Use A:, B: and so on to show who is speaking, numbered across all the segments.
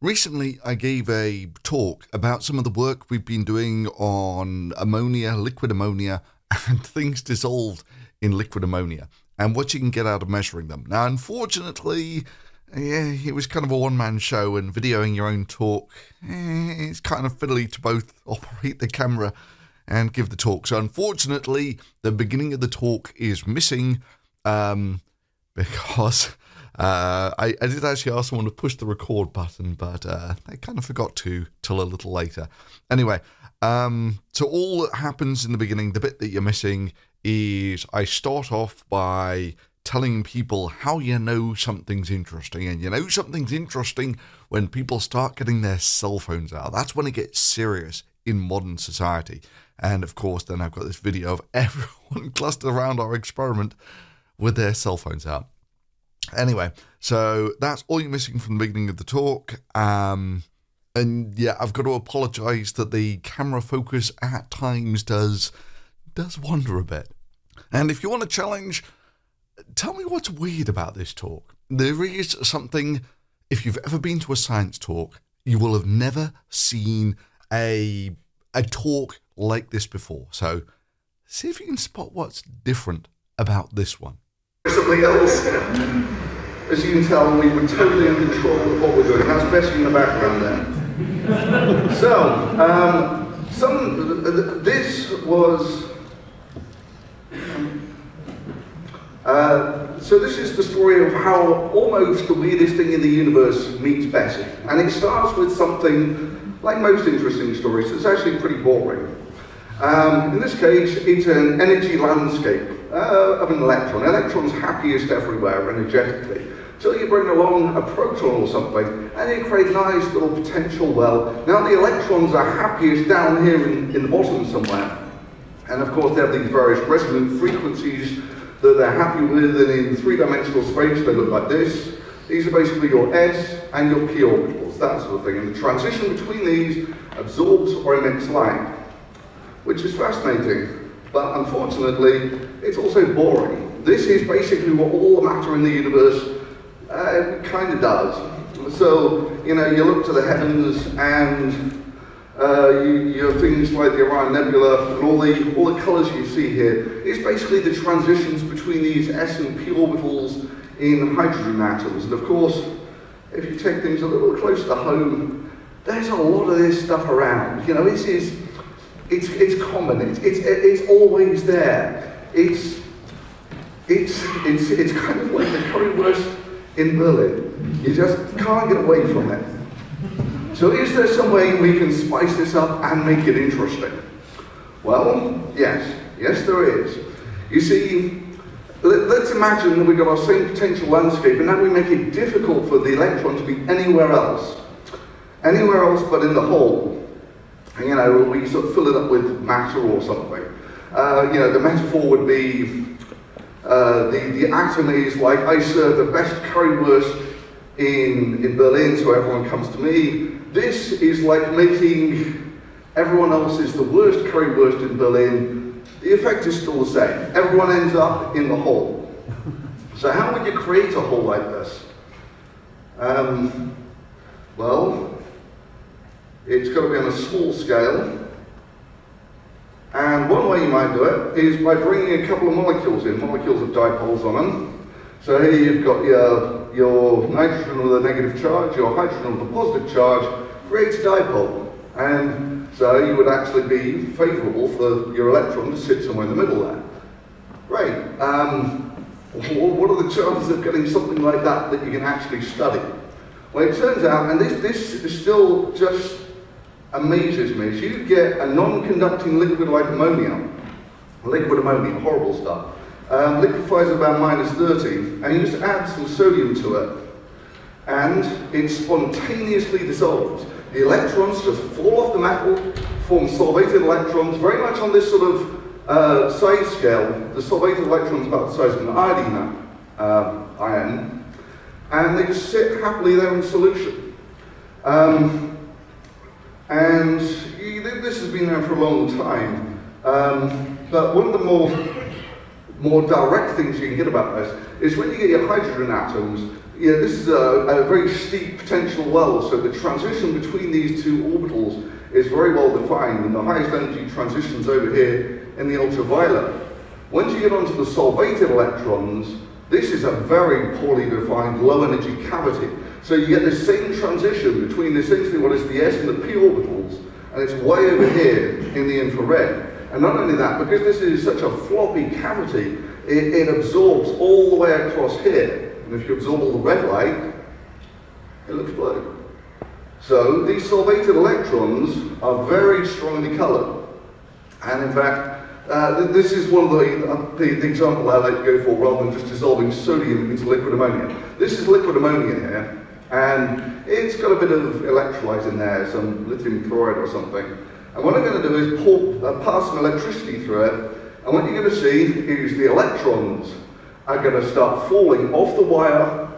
A: Recently, I gave a talk about some of the work we've been doing on ammonia, liquid ammonia, and things dissolved in liquid ammonia, and what you can get out of measuring them. Now, unfortunately, yeah, it was kind of a one man show, and videoing your own talk, eh, it's kind of fiddly to both operate the camera and give the talk. So, unfortunately, the beginning of the talk is missing um, because uh, I, I, did actually ask someone to push the record button, but uh, kind of forgot to till a little later. Anyway, um, so all that happens in the beginning, the bit that you're missing, is I start off by telling people how you know something's interesting. And you know something's interesting when people start getting their cell phones out. That's when it gets serious in modern society. And of course, then I've got this video of everyone clustered around our experiment with their cell phones out. Anyway, so that's all you're missing from the beginning of the talk. Um, and yeah, I've got to apologise that the camera focus at times does does wander a bit. And if you want a challenge, tell me what's weird about this talk. There is something. If you've ever been to a science talk, you will have never seen a a talk like this before. So see if you can spot what's different about this one
B: something else. As you can tell, we were totally in control of what we're doing. That's BESSY in the background there. so, um, some, this was, uh, so this is the story of how almost the weirdest thing in the universe meets BESSY. And it starts with something, like most interesting stories, it's actually pretty boring. Um, in this case, it's an energy landscape uh, of an electron. Electron's happiest everywhere energetically. Till you bring along a proton or something, and you create a nice little potential well. Now the electrons are happiest down here in, in the bottom somewhere. And of course they have these various resonant frequencies that they're happy with, and in three-dimensional space they look like this. These are basically your s and your p orbitals, that sort of thing. And the transition between these absorbs or emits light, which is fascinating. But unfortunately, it's also boring. This is basically what all the matter in the universe uh, kind of does. So, you know, you look to the heavens and uh, you, you, have things like the Orion Nebula and all the, all the colours you see here. It's basically the transitions between these S and P orbitals in hydrogen atoms. And of course, if you take things a little closer to home, there's a lot of this stuff around. You know, this is it's, it's common, it's, it's, it's always there. It's, it's, it's, it's kind of like the currywurst in Berlin. You just can't get away from it. So is there some way we can spice this up and make it interesting? Well, yes. Yes, there is. You see, let, us imagine that we've got our same potential landscape and now we make it difficult for the electron to be anywhere else. Anywhere else but in the hole you know, we sort of fill it up with matter or something. Uh, you know, the metaphor would be uh, the, the atom is like I serve the best currywurst in, in Berlin, so everyone comes to me. This is like making everyone else is the worst currywurst in Berlin. The effect is still the same. Everyone ends up in the hole. So how would you create a hole like this? Um, well, it's got to be on a small scale. And one way you might do it is by bringing a couple of molecules in, molecules of dipoles on them. So here you've got your, your nitrogen with a negative charge, your hydrogen with a positive charge, creates a dipole. And so you would actually be favourable for your electron to sit somewhere in the middle there. Great. Um, what are the chances of getting something like that that you can actually study? Well, it turns out, and this, this is still just amazes me is you get a non-conducting liquid like ammonia, liquid ammonia, horrible stuff, um, liquefies about minus 30, and you just add some sodium to it, and it spontaneously dissolves. The electrons just fall off the metal, form solvated electrons, very much on this sort of uh, size scale. The solvated electrons about the size of an iodine uh, ion, and they just sit happily there in solution. Um, and this has been there for a long time. Um, but one of the more more direct things you can get about this is when you get your hydrogen atoms, you know, this is a, a very steep potential well, so the transition between these two orbitals is very well defined, and the highest energy transitions over here in the ultraviolet. Once you get onto the solvated electrons, this is a very poorly defined low energy cavity. So you get this same transition between essentially what is the s and the p orbitals, and it's way over here in the infrared. And not only that, because this is such a floppy cavity, it, it absorbs all the way across here. And if you absorb all the red light, it looks blue. So these solvated electrons are very strongly colored. And in fact, uh, this is one of the, uh, the, the, I like to go for rather than just dissolving sodium into liquid ammonia. This is liquid ammonia here, and it's got a bit of electrolyte in there, some lithium chloride or something. And what I'm going to do is pour, uh, pass some electricity through it, and what you're going to see is the electrons are going to start falling off the wire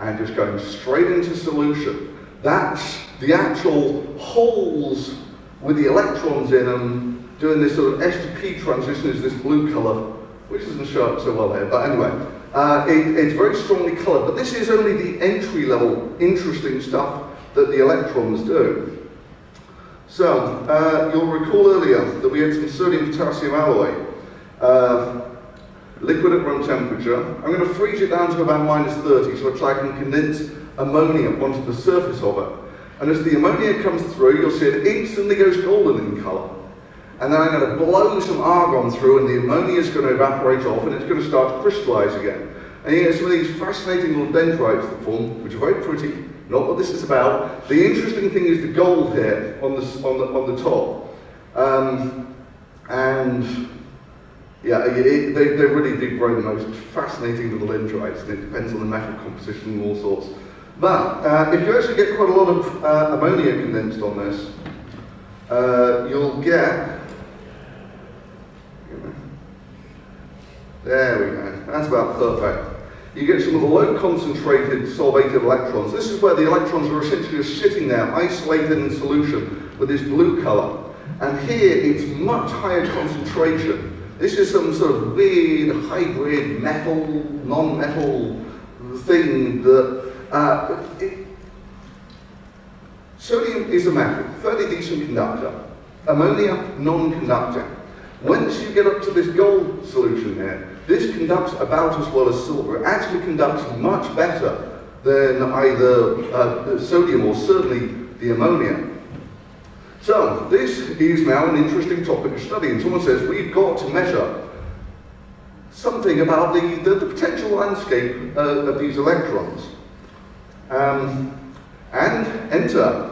B: and just going straight into solution. That's the actual holes with the electrons in them doing this sort of S to P transition is this blue colour, which doesn't show up so well here, but anyway, uh, it, it's very strongly coloured. But this is only the entry level interesting stuff that the electrons do. So, uh, you'll recall earlier that we had some sodium potassium alloy, uh, liquid at room temperature. I'm going to freeze it down to about minus 30 so I can condense ammonia onto the surface of it. And as the ammonia comes through, you'll see it instantly goes golden in colour and then I'm going to blow some argon through and the ammonia is going to evaporate off and it's going to start to crystallize again. And you get some of these fascinating little dendrites that form, which are very pretty, not what this is about. The interesting thing is the gold here on the, on the, on the top. Um, and yeah, it, they, they really do grow the most fascinating little dendrites, and it depends on the metal composition and all sorts. But uh, if you actually get quite a lot of uh, ammonia condensed on this, uh, you'll get There we go. That's about perfect. You get some of the low concentrated solvated electrons. This is where the electrons are essentially just sitting there, isolated in solution with this blue color. And here it's much higher concentration. This is some sort of weird hybrid metal, non-metal thing that uh, it, sodium is a metal, fairly decent conductor. Ammonia, non-conducting. Once you get up to this gold solution here, this conducts about as well as silver. It actually conducts much better than either uh, sodium or certainly the ammonia. So, this is now an interesting topic of study, and someone says we've got to measure something about the, the, the potential landscape uh, of these electrons. Um, and enter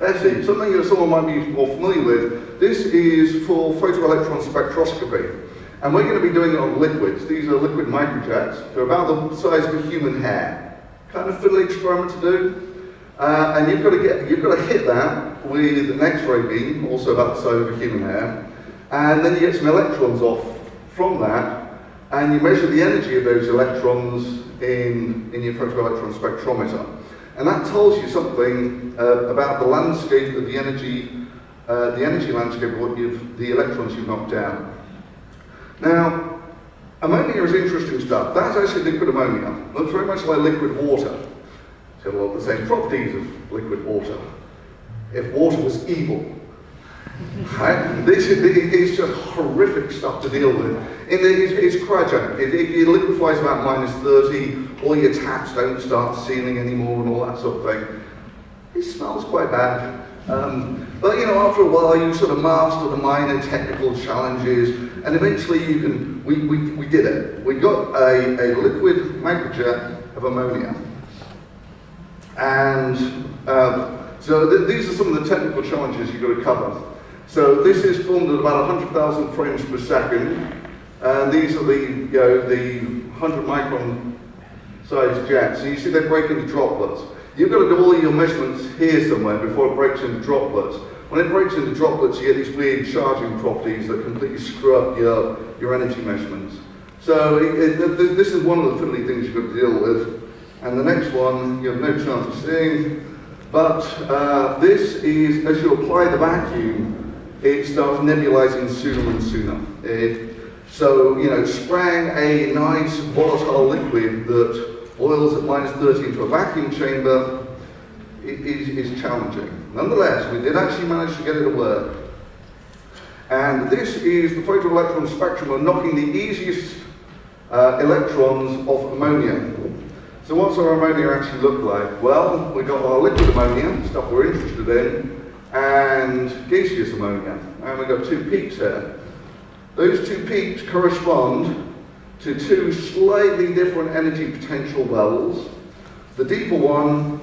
B: Actually, something that someone might be more familiar with, this is for photoelectron spectroscopy. And we're going to be doing it on liquids. These are liquid microjets. They're about the size of a human hair. Kind of fiddly experiment to do. Uh, and you've got to get, you've got to hit that with an X-ray beam, also about the size of a human hair. And then you get some electrons off from that, and you measure the energy of those electrons in, in your photoelectron spectrometer. And that tells you something uh, about the landscape of the energy, uh, the energy landscape of what you've, the electrons you've knocked down. Now, ammonia is interesting stuff. That's actually liquid ammonia. Looks very much like liquid water. It's got a lot of the same properties of liquid water. If water was evil, Right? This is, it's just horrific stuff to deal with. It, it's, it's cryogenic. It, it, it, liquefies about minus 30. All your taps don't start sealing anymore and all that sort of thing. It smells quite bad. Um, but you know, after a while, you sort of master the minor technical challenges, and eventually you can. We, we, we did it. We got a, a liquid microjet of ammonia, and um, so th these are some of the technical challenges you've got to cover. So this is formed at about 100,000 frames per second, and these are the, you know, the 100 micron size jets. So you see they break into droplets. You've got to do all your measurements here somewhere before it breaks into droplets. When it breaks into droplets, you get these weird charging properties that completely screw up your, your energy measurements. So it, it, this is one of the fiddly things you've got to deal with. And the next one, you have no chance of seeing. But uh, this is, as you apply the vacuum, it starts nebulizing sooner and sooner. It, So, you know, spraying a nice volatile liquid that boils at minus 30 into a vacuum chamber is, is challenging. Nonetheless, we did actually manage to get it to work. And this is the photoelectron spectrum of knocking the easiest uh, electrons off ammonia. So what's our ammonia actually look like? Well, we've got our liquid ammonia, stuff we're interested in, and gaseous ammonia. And we've got two peaks here. Those two peaks correspond to two slightly different energy potential wells. The deeper one,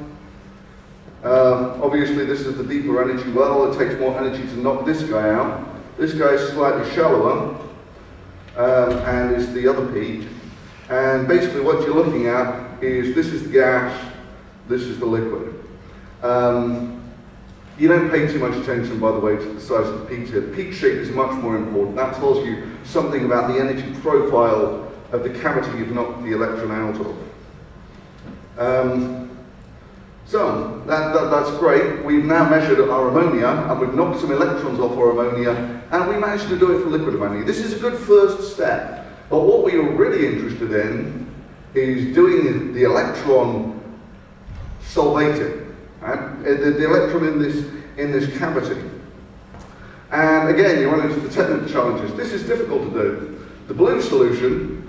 B: uh, obviously this is the deeper energy well, it takes more energy to knock this guy out. This guy is slightly shallower, um, and is the other peak. And basically what you're looking at is this is the gas, this is the liquid. Um, you don't pay too much attention, by the way, to the size of the peaks here. Peak shape is much more important. That tells you something about the energy profile of the cavity you've knocked the electron out of. Um, so, that, that, that's great. We've now measured our ammonia, and we've knocked some electrons off our ammonia, and we managed to do it for liquid ammonia. This is a good first step. But what we are really interested in is doing the electron solvating, right? Uh, the, the electron in this, in this cavity. And again, you run into the technical challenges. This is difficult to do. The blue solution,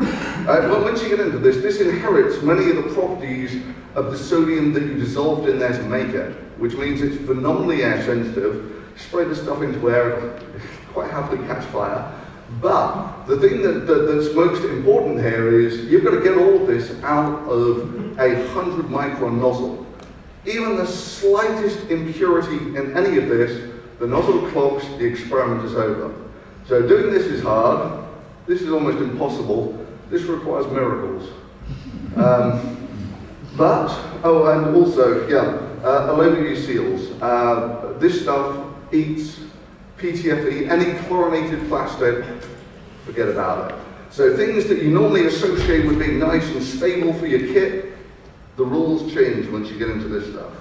B: uh, once you get into this, this inherits many of the properties of the sodium that you dissolved in there to make it, which means it's phenomenally air sensitive. Spray the stuff into air, it'll quite happily catch fire. But the thing that, that, that's most important here is you've got to get all of this out of a 100 micron nozzle. Even the slightest impurity in any of this, the nozzle clogs, the experiment is over. So doing this is hard. This is almost impossible. This requires miracles. Um, but, oh, and also, yeah, uh, aluminum seals. Uh, this stuff eats PTFE, any chlorinated plastic, forget about it. So things that you normally associate with being nice and stable for your kit, the rules change once you get into this stuff.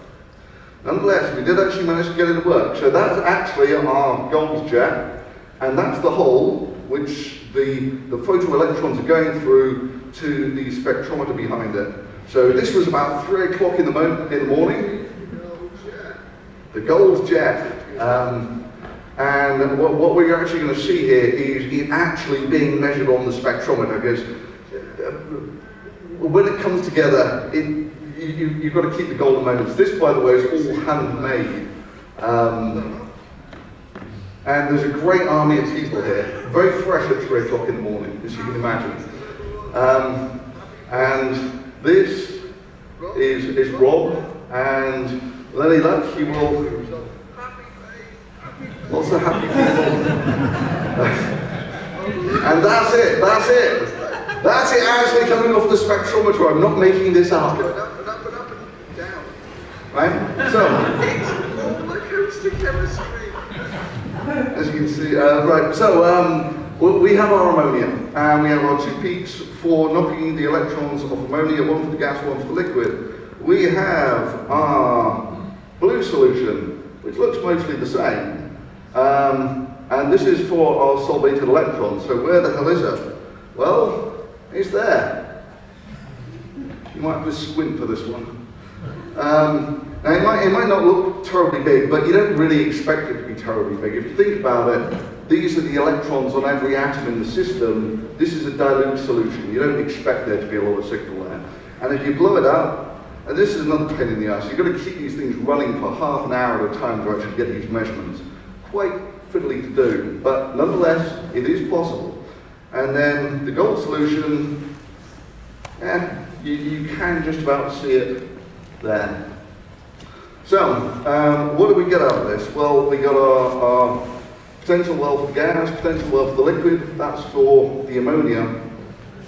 B: Nonetheless, we did actually manage to get it to work. So that's actually our gold jet, and that's the hole which the, the photoelectrons are going through to the spectrometer behind it. So this was about 3 o'clock in, the in the morning. The gold jet. Um, and what, what we're actually going to see here is it actually being measured on the spectrometer because uh, when it comes together, it, you, have got to keep the golden moments. This, by the way, is all handmade. Um, and there's a great army of people here, very fresh at 3 o'clock in the morning, as you can imagine. Um, and this is, is Rob, and Lenny Luck, he will Lots of happy people. and that's it, that's it. That's it actually coming off the spectrometer. I'm not making this up. Right? So, as you can see, uh, right, so um, we have our ammonia, and we have our two peaks for knocking the electrons off ammonia, one for the gas, one for the liquid. We have our blue solution, which looks mostly the same, um, and this is for our solvated electrons. So where the hell is it? Well, it's there. You might have to squint for this one. Um, now, it might, it might not look terribly big, but you don't really expect it to be terribly big. If you think about it, these are the electrons on every atom in the system. This is a dilute solution. You don't expect there to be a lot of signal there. And if you blow it up, and this is another pain in the ass, you've got to keep these things running for half an hour at a time to actually get these measurements quite fiddly to do, but nonetheless, it is possible. And then the gold solution, eh, you, you can just about see it there. So, um, what do we get out of this? Well, we got our, our potential well for gas, potential well for the liquid, that's for the ammonia,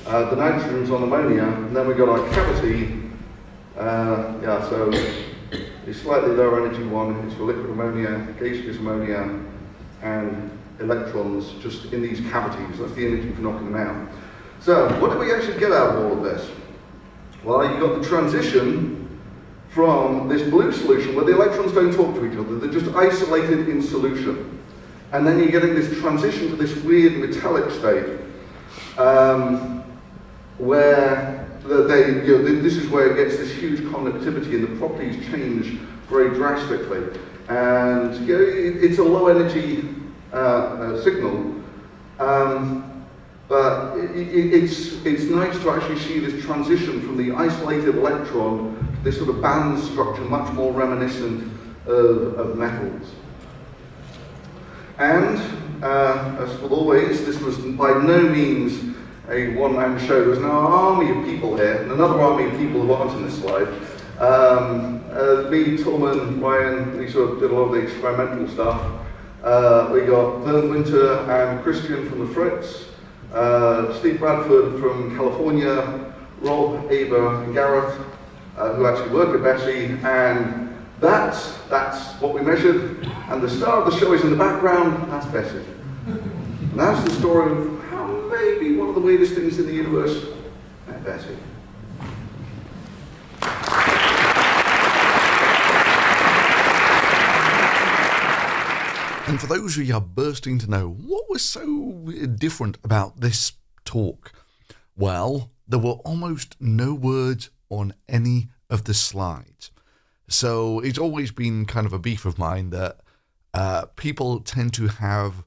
B: uh, the nitrogen's on ammonia, and then we got our cavity, uh, yeah, so the slightly lower energy one is for liquid ammonia, gaseous ammonia, and electrons just in these cavities. That's the energy for knocking them out. So, what do we actually get out of all of this? Well, you've got the transition from this blue solution where the electrons don't talk to each other, they're just isolated in solution. And then you're getting this transition to this weird metallic state. um, where they, you know, this is where it gets this huge conductivity and the properties change very drastically. And you know, it's a low energy uh, uh, signal, um, but it, it, it's, it's nice to actually see this transition from the isolated electron to this sort of band structure, much more reminiscent of, of metals. And, uh, as with always, this was by no means a one-man show. There's now an army of people here, and another army of people who aren't in this slide. Um, uh, me, Tom, Ryan, we sort of did a lot of the experimental stuff. Uh, we got Bernd Winter and Christian from the Fritz, uh, Steve Bradforth from California, Rob, Ava, and Gareth, uh, who actually work at BESSY, and that's, that's what we measured. And the star of the show is in the background, that's BESSY. And that's the story of how maybe one of the weirdest things in the universe met BESSY.
A: And for those of you bursting to know, what was so different about this talk? Well, there were almost no words on any of the slides. So it's always been kind of a beef of mine that uh, people tend to have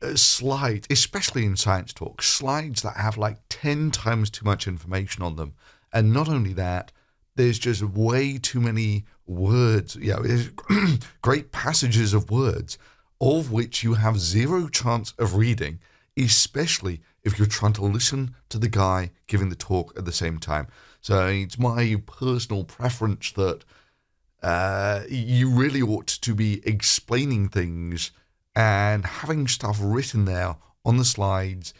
A: uh, slides, especially in science talks, slides that have like 10 times too much information on them. And not only that, there's just way too many words, you know, great passages of words of which you have zero chance of reading, especially if you're trying to listen to the guy giving the talk at the same time. So it's my personal preference that uh, you really ought to be explaining things and having stuff written there on the slides,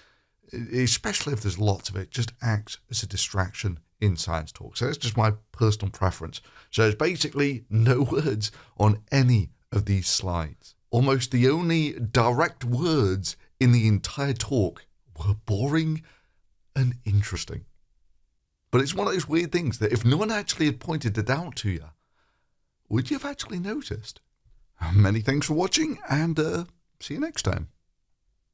A: especially if there's lots of it, just acts as a distraction in science talk. So that's just my personal preference. So it's basically no words on any of these slides. Almost the only direct words in the entire talk were boring and interesting. But it's one of those weird things that if no one actually had pointed it out to you, would you have actually noticed? Many thanks for watching and uh, see you next time.